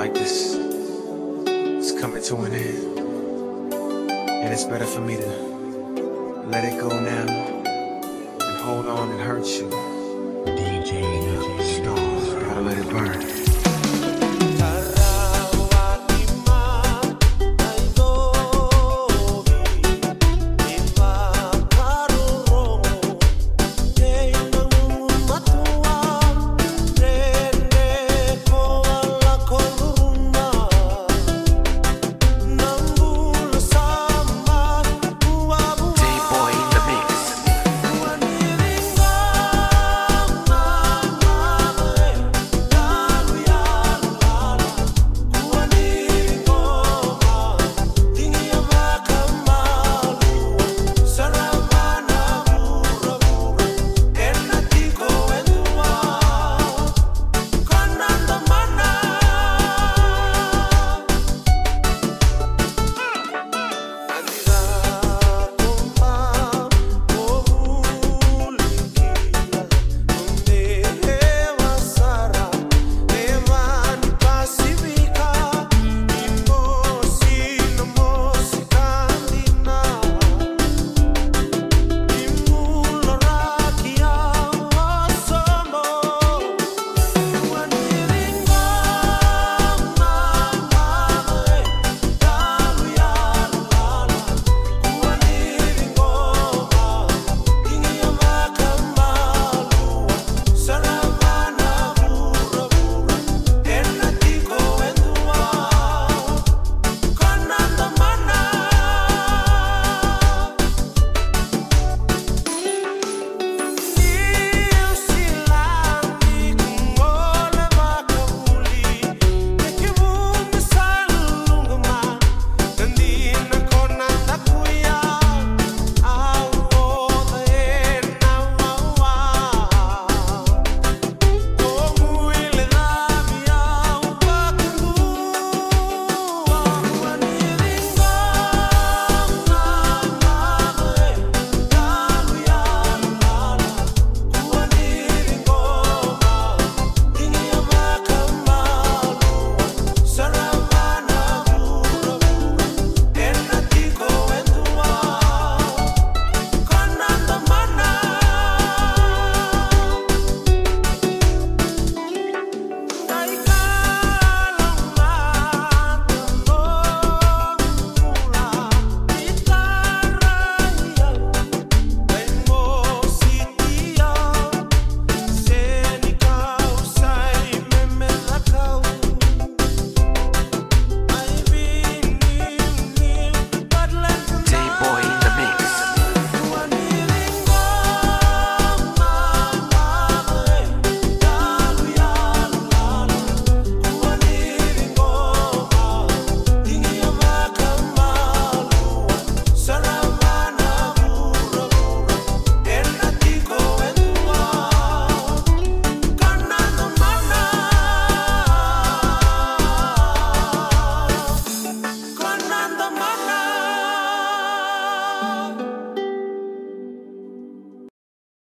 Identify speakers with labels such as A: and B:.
A: like this is coming to an end. And it's better for me to let it go now and hold on and hurt you